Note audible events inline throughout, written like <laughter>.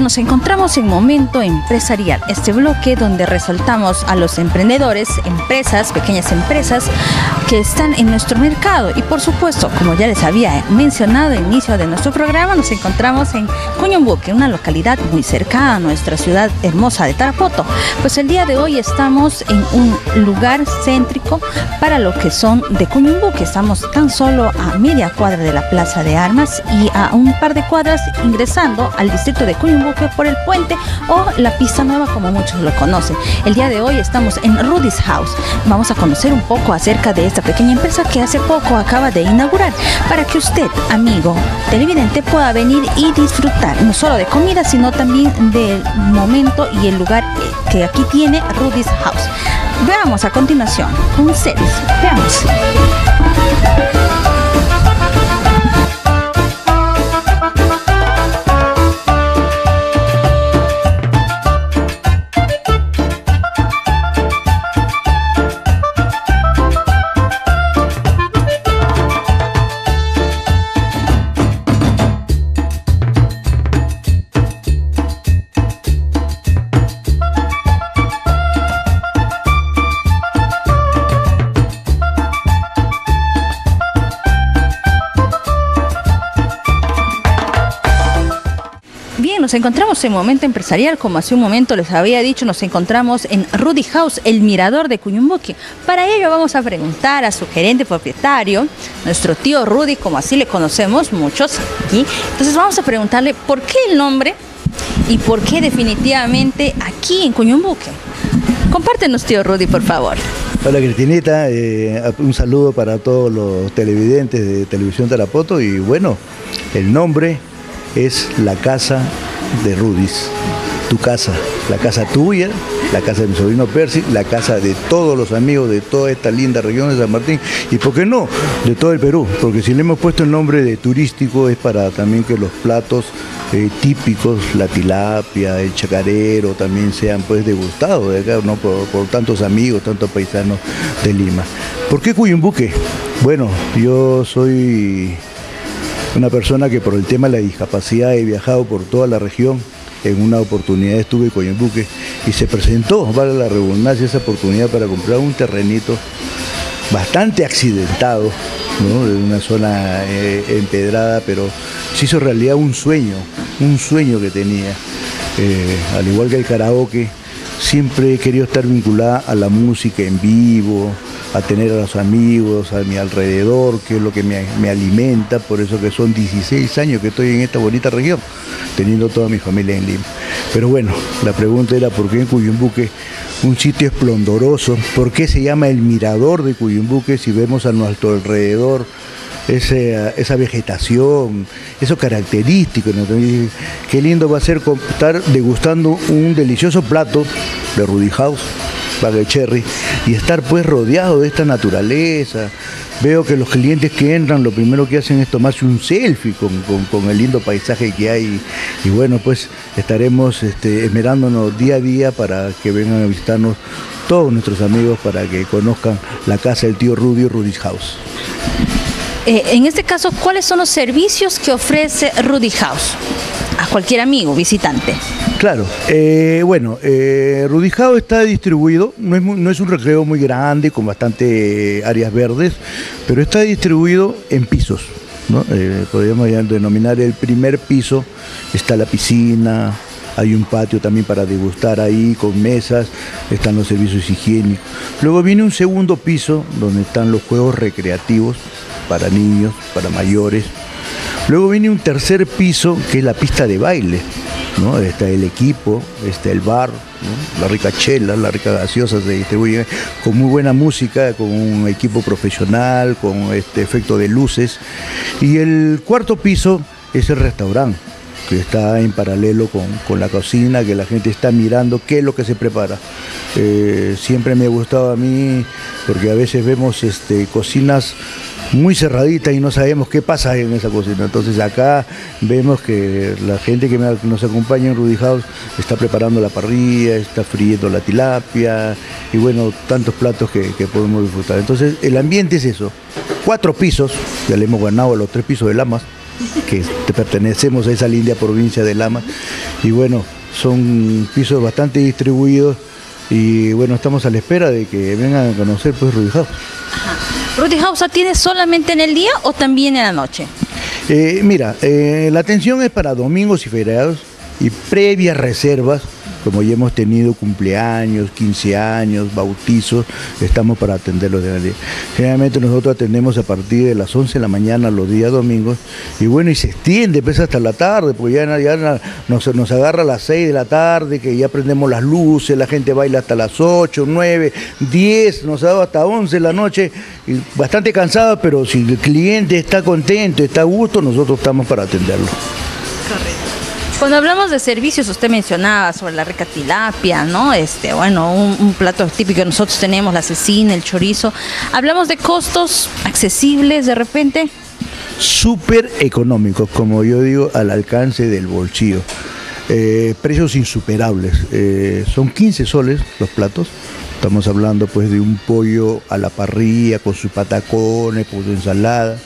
nos encontramos en Momento Empresarial, este bloque donde resaltamos a los emprendedores, empresas, pequeñas empresas que están en nuestro mercado. Y por supuesto, como ya les había mencionado al inicio de nuestro programa, nos encontramos en Cuñumbuque, una localidad muy cercana a nuestra ciudad hermosa de Tarapoto. Pues el día de hoy estamos en un lugar céntrico para lo que son de Cuñumbuque. Estamos tan solo a media cuadra de la Plaza de Armas y a un par de cuadras ingresando al distrito de Cuñumbuque por el puente o la pista nueva como muchos lo conocen. El día de hoy estamos en Rudy's House. Vamos a conocer un poco acerca de esta pequeña empresa que hace poco acaba de inaugurar para que usted, amigo televidente, pueda venir y disfrutar no solo de comida, sino también del momento y el lugar que aquí tiene Rudy's House. Veamos a continuación un series. Veamos. Nos encontramos en Momento Empresarial, como hace un momento les había dicho, nos encontramos en Rudy House, el mirador de Cuñumbuque. Para ello vamos a preguntar a su gerente propietario, nuestro tío Rudy, como así le conocemos muchos aquí. Entonces vamos a preguntarle por qué el nombre y por qué definitivamente aquí en Cuñumbuque. Compártenos, tío Rudy, por favor. Hola Cristinita, eh, un saludo para todos los televidentes de Televisión Tarapoto y bueno, el nombre es La Casa de Rudis, tu casa, la casa tuya, la casa de mi sobrino Percy, la casa de todos los amigos de toda esta linda región de San Martín y, ¿por qué no?, de todo el Perú, porque si le hemos puesto el nombre de turístico es para también que los platos eh, típicos, la tilapia, el chacarero, también sean pues degustados de acá, ¿no? por, tantos amigos, tantos paisanos de Lima. ¿Por qué Cuyumbuque? Bueno, yo soy una persona que por el tema de la discapacidad he viajado por toda la región. En una oportunidad estuve en Coyambuque y se presentó, vale la redundancia, esa oportunidad para comprar un terrenito bastante accidentado, ¿no? de una zona eh, empedrada, pero se hizo realidad un sueño, un sueño que tenía. Eh, al igual que el karaoke, siempre he querido estar vinculada a la música en vivo, a tener a los amigos a mi alrededor, que es lo que me, alimenta, por eso que son 16 años que estoy en esta bonita región, teniendo toda mi familia en Lima. Pero bueno, la pregunta era por qué en Cuyumbuque un sitio esplendoroso, por qué se llama el mirador de Cuyumbuque si vemos a nuestro alrededor esa vegetación, eso característico. Qué lindo va a ser estar degustando un delicioso plato de Rudy House Valle Cherry, y estar pues rodeado de esta naturaleza. Veo que los clientes que entran lo primero que hacen es tomarse un selfie con, el lindo paisaje que hay y bueno pues estaremos este, esmerándonos día a día para que vengan a visitarnos todos nuestros amigos para que conozcan la casa del tío Rudy, Rudy's House. Eh, en este caso, ¿cuáles son los servicios que ofrece Rudy House a cualquier amigo, visitante? Claro, eh, bueno, eh, está distribuido, no es, un recreo muy grande, con bastante áreas verdes, pero está distribuido en pisos. ¿no? Eh, podríamos denominar el primer piso, está la piscina, hay un patio también para degustar ahí con mesas, están los servicios higiénicos. Luego viene un segundo piso donde están los juegos recreativos para niños, para mayores. Luego viene un tercer piso que es la pista de baile Está el equipo, está el bar, la rica chela, la rica gaseosa se distribuye con muy buena música, con un equipo profesional, con este efecto de luces. Y el cuarto piso es el restaurante que está en paralelo con, la cocina, que la gente está mirando qué es lo que se prepara. Eh, siempre me ha gustado a mí, porque a veces vemos este, cocinas muy cerradita y no sabemos qué pasa en esa cocina. Entonces acá vemos que la gente que nos acompaña en Rudy House está preparando la parrilla, está friendo la tilapia y bueno, tantos platos que, podemos disfrutar. Entonces el ambiente es eso. Cuatro pisos, ya le hemos ganado a los tres pisos de Lamas, que pertenecemos a esa linda provincia de Lama. Y bueno, son pisos bastante distribuidos y bueno, estamos a la espera de que vengan a conocer pues Rudy House. ¿Rudy House tiene solamente en el día o también en la noche? Eh, mira, eh, la atención es para domingos y feriados y previas reservas como ya hemos tenido cumpleaños, 15 años, bautizos, estamos para atenderlos de. Generalmente nosotros atendemos a partir de las 11 de la mañana los días domingos y bueno, y se extiende pues hasta la tarde, porque ya, ya nos, nos agarra a las 6 de la tarde, que ya prendemos las luces, la gente baila hasta las 8, 9, 10, nos ha dado hasta 11 de la noche, y bastante cansado, pero si el cliente está contento, está a gusto, nosotros estamos para atenderlo. Cuando hablamos de servicios, usted mencionaba sobre la rica tilapia, ¿no? Este, bueno, un, plato típico que nosotros tenemos, la cecina, el chorizo. ¿Hablamos de costos accesibles de repente? Súper económicos, como yo digo, al alcance del bolsillo. Eh, precios insuperables. Eh, son 15 soles los platos. Estamos hablando pues de un pollo a la parrilla con sus patacones, con su ensalada.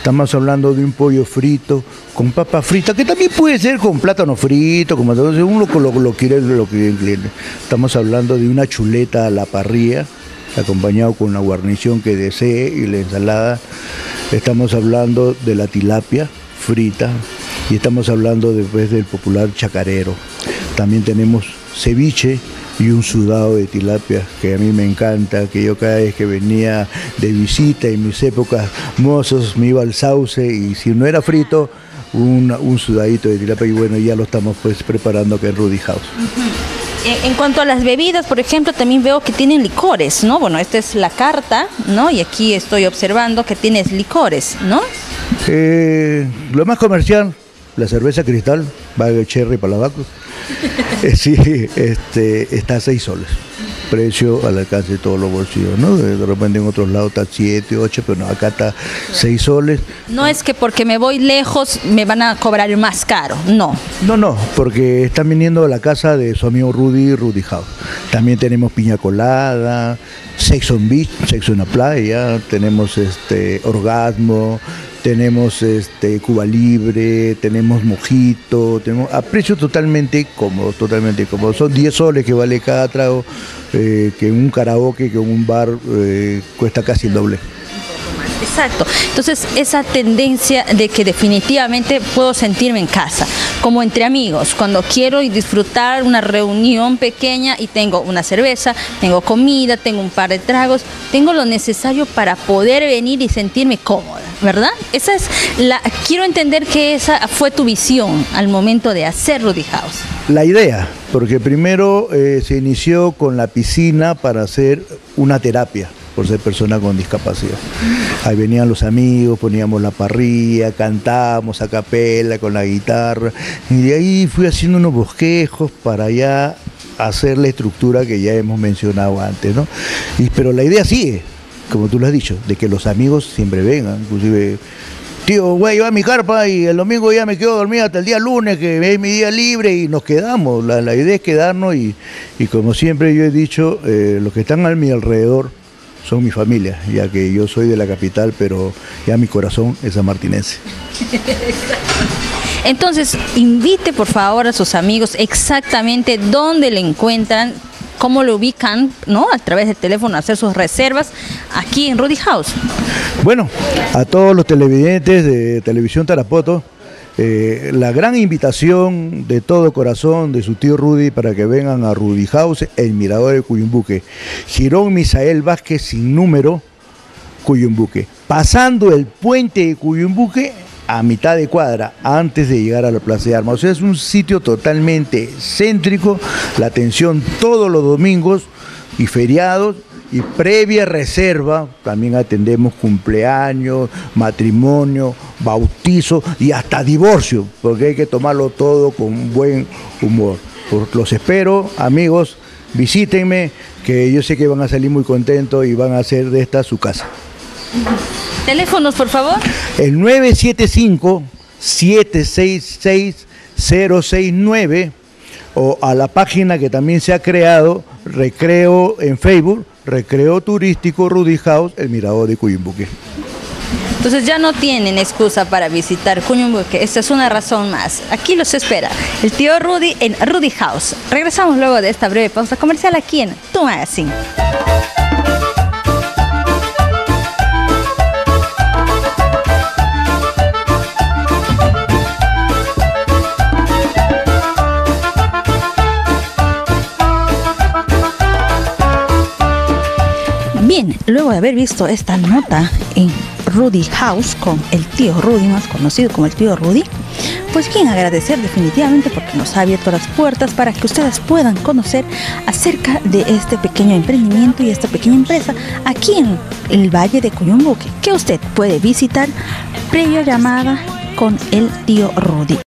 Estamos hablando de un pollo frito con papa frita, que también puede ser con plátano frito, como lo, lo, lo quiere lo que Estamos hablando de una chuleta a la parrilla, acompañado con la guarnición que desee y la ensalada. Estamos hablando de la tilapia frita y estamos hablando después del popular chacarero. También tenemos ceviche y un sudado de tilapia que a mí me encanta, que yo cada vez que venía de visita en mis épocas mozos me iba al sauce y si no era frito, un, sudadito de tilapia y bueno, ya lo estamos pues preparando acá en Rudy House. En cuanto a las bebidas, por ejemplo, también veo que tienen licores, ¿no? Bueno, esta es la carta, ¿no? Y aquí estoy observando que tienes licores, ¿no? Eh, lo más comercial, la cerveza cristal, Bagel Cherry Palabaco. <laughs> Eh, sí, este, está a 6 soles. Precio al alcance de todos los bolsillos, ¿no? De repente en otros lados está 7, 8, pero no, acá está 6 soles. No es que porque me voy lejos me van a cobrar más caro, no. No, no, porque están viniendo a la casa de su amigo Rudy, Rudy House. También tenemos piña colada, sexo en beach, sexo en la playa, tenemos este orgasmo, tenemos este Cuba Libre, tenemos Mojito, tenemos a precio totalmente cómodo, totalmente cómodo. Son 10 soles que vale cada trago, eh, que un karaoke, que un bar eh, cuesta casi el doble. Exacto. Entonces, esa tendencia de que definitivamente puedo sentirme en casa, como entre amigos, cuando quiero disfrutar una reunión pequeña y tengo una cerveza, tengo comida, tengo un par de tragos, tengo lo necesario para poder venir y sentirme cómoda, ¿verdad? Esa es la quiero entender que esa fue tu visión al momento de hacer Rudy House. La idea, porque primero eh, se inició con la piscina para hacer una terapia por ser persona con discapacidad. Ahí venían los amigos, poníamos la parrilla, cantábamos a capela con la guitarra, y de ahí fui haciendo unos bosquejos para ya hacer la estructura que ya hemos mencionado antes, ¿no? Y, pero la idea sigue, como tú lo has dicho, de que los amigos siempre vengan, inclusive tío, voy a llevar mi carpa y el domingo ya me quedo dormido hasta el día lunes, que es mi día libre y nos quedamos. La, idea es quedarnos y, como siempre yo he dicho, eh, los que están a mi alrededor son mi familia, ya que yo soy de la capital, pero ya mi corazón es amartinense. <laughs> Entonces, invite por favor a sus amigos exactamente dónde le encuentran, cómo lo ubican, ¿no? A través del teléfono, hacer sus reservas aquí en Rudy House. Bueno, a todos los televidentes de Televisión Tarapoto, eh, la gran invitación de todo corazón de su tío Rudy para que vengan a Rudy House, el Mirador de Cuyumbuque. Girón Misael Vázquez sin número, Cuyumbuque. Pasando el puente de Cuyumbuque a mitad de cuadra, antes de llegar a la Plaza de Armas. O sea, es un sitio totalmente céntrico, la atención todos los domingos y feriados y previa reserva, también atendemos cumpleaños, matrimonio, bautizo y hasta divorcio, porque hay que tomarlo todo con buen humor. Los espero, amigos, visítenme, que yo sé que van a salir muy contentos y van a hacer de esta su casa. <laughs> Teléfonos, por favor. El 975 766 069 o a la página que también se ha creado, Recreo en Facebook, Recreo Turístico Rudy House, el Mirador de Cuyimbuque. Entonces ya no tienen excusa para visitar Cuyumbuque. Esta es una razón más. Aquí los espera el tío Rudy en Rudy House. Regresamos luego de esta breve pausa comercial aquí en Tu Magazine. Luego de haber visto esta nota en Rudy House con el tío Rudy, más conocido como el tío Rudy, pues bien agradecer definitivamente porque nos ha abierto las puertas para que ustedes puedan conocer acerca de este pequeño emprendimiento y esta pequeña empresa aquí en el Valle de Cuyumbuque, que usted puede visitar previa llamada con el tío Rudy.